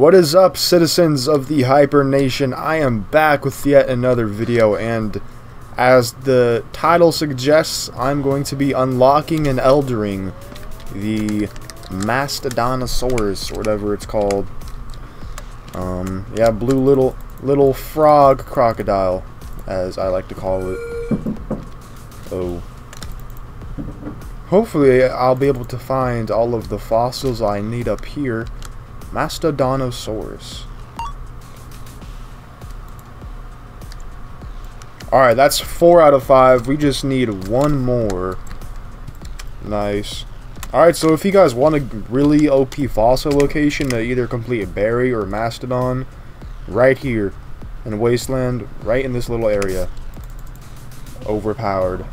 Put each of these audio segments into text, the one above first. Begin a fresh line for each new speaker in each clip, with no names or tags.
What is up, citizens of the Hyper Nation? I am back with yet another video, and as the title suggests, I'm going to be unlocking and eldering the Mastodontosaurus, or whatever it's called. Um, yeah, blue little little frog crocodile, as I like to call it. Oh. Hopefully, I'll be able to find all of the fossils I need up here. Mastodontosaurus. Alright, that's 4 out of 5. We just need one more. Nice. Alright, so if you guys want a really OP fossil location to either complete a Bary or Mastodon, right here in Wasteland, right in this little area. Overpowered.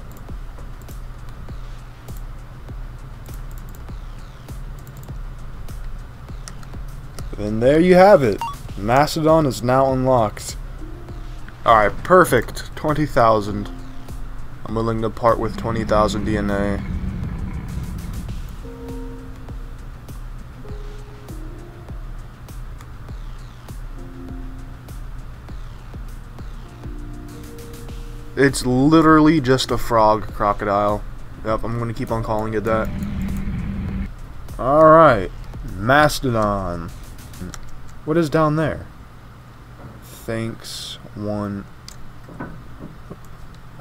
And there you have it. Mastodon is now unlocked. Alright, perfect. 20,000. I'm willing to part with 20,000 DNA. It's literally just a frog crocodile. Yep, I'm gonna keep on calling it that. Alright. Mastodon. What is down there? Thanks, one.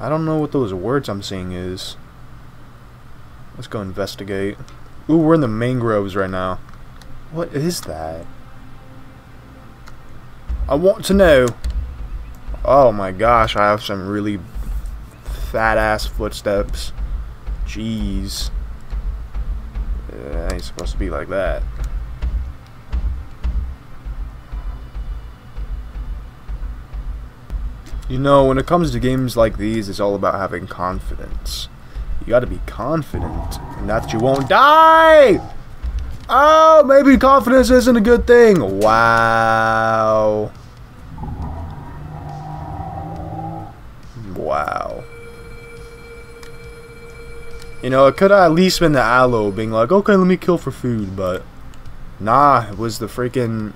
I don't know what those words I'm seeing is. Let's go investigate. Ooh, we're in the mangroves right now. What is that? I want to know. Oh my gosh, I have some really fat ass footsteps. Jeez. Yeah, ain't supposed to be like that. You know, when it comes to games like these, it's all about having confidence. You gotta be confident, and that you won't die! Oh, maybe confidence isn't a good thing. Wow. Wow. You know, it could have at least been the allo being like, okay, let me kill for food, but nah, it was the freaking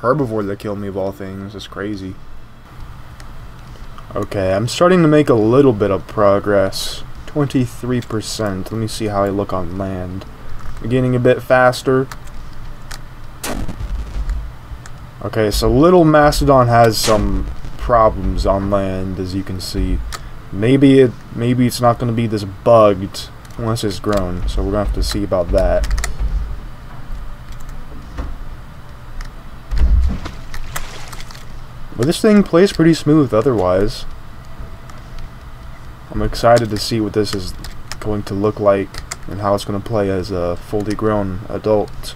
herbivore that killed me of all things. It's crazy. Okay, I'm starting to make a little bit of progress. 23%. Let me see how I look on land. Getting a bit faster. Okay, so Little Mastodon has some problems on land, as you can see. Maybe it, maybe it's not going to be this bugged unless it's grown, so we're going to have to see about that. But this thing plays pretty smooth otherwise. I'm excited to see what this is going to look like and how it's going to play as a fully grown adult.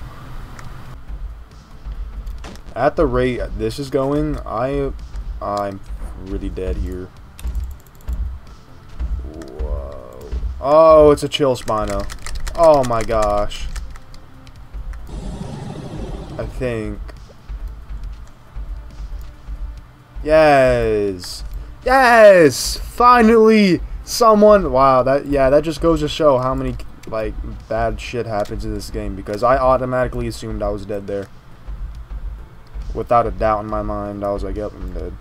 At the rate this is going, I, I'm really dead here. Whoa. Oh, it's a chill spino. Oh my gosh. I think. Yes! Yes! Finally! Someone! Wow, that, yeah, that just goes to show how many, like, bad shit happens in this game, because I automatically assumed I was dead there. Without a doubt in my mind, I was like, yep, I'm dead.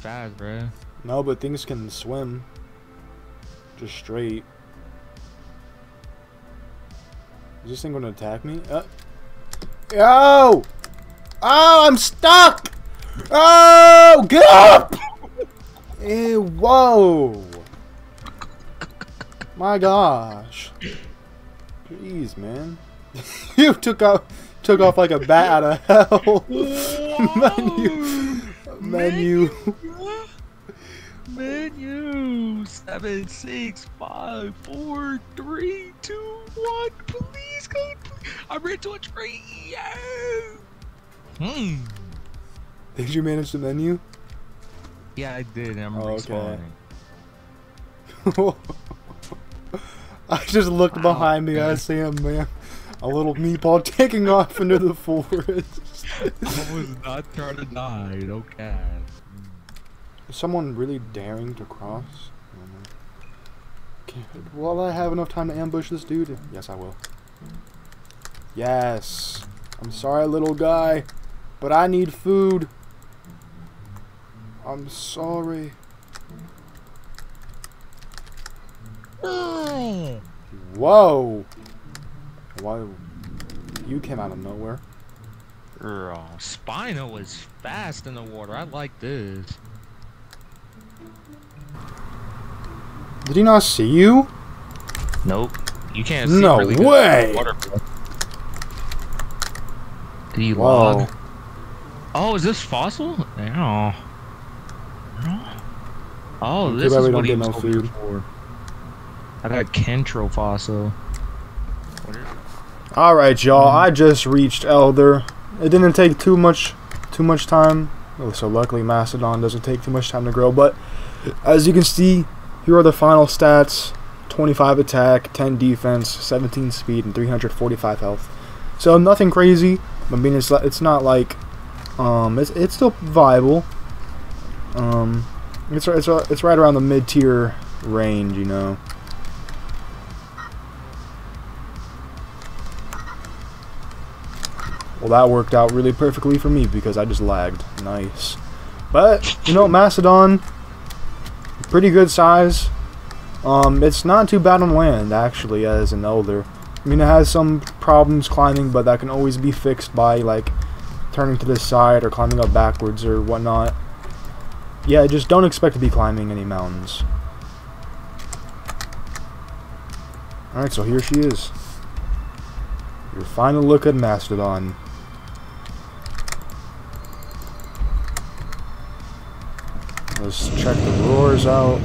Fast, bro.
No, but things can swim. Just straight. Is this thing going to attack me? Uh. Yo! Oh, I'm stuck! Oh, get up! Ew, whoa! My gosh. Jeez, man. you took off, took off like a bat out of hell. menu. Menu.
Menu seven six five four three two one. Please go. I'm into a tree. Yeah. Hmm.
Did you manage the menu?
Yeah, I did. I'm
Oh, okay. I just looked
Wow.
behind me. I see a man, a little meatball taking off into the forest.
I was not trying to die. Okay.
Is someone really daring to cross? Okay. Will I have enough time to ambush this dude? Yes, I will. Yes. I'm sorry, little guy, but I need food. I'm sorry. Whoa! Why? You came out of nowhere.
Oh, Spino is fast in the water. I like this.
Did he not see you?
Nope. You can't see
No
really good
way!
water. Did he
Whoa.
log? Oh, is this fossil? No. Oh,
Too
this is
we
what
don't
he
get
was
no food.
for. I got Kentro fossil.
Alright, y'all. Mm-hmm. I just reached Elder. It didn't take too much too much time. So luckily Mastodon doesn't take too much time to grow. But as you can see, here are the final stats. 25 attack, 10 defense, 17 speed, and 345 health. So nothing crazy. I mean, it's it's not like um, it's it's still viable. Um, it's it's it's right around the mid tier range, you know. Well, that worked out really perfectly for me because I just lagged. Nice. But, you know, Macedon, pretty good size. Um, it's not too bad on land, actually, as an Elder. I mean, it has some problems climbing, but that can always be fixed by, like, turning to the side or climbing up backwards or whatnot. Yeah, just don't expect to be climbing any mountains. Alright, so here she is. Your final look at Mastodon. Let's check the roars out.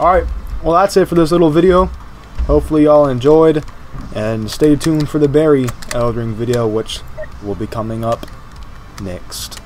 Alright, well that's it for this little video. Hopefully y'all enjoyed. And stay tuned for the Bary Eldring video, which will be coming up next.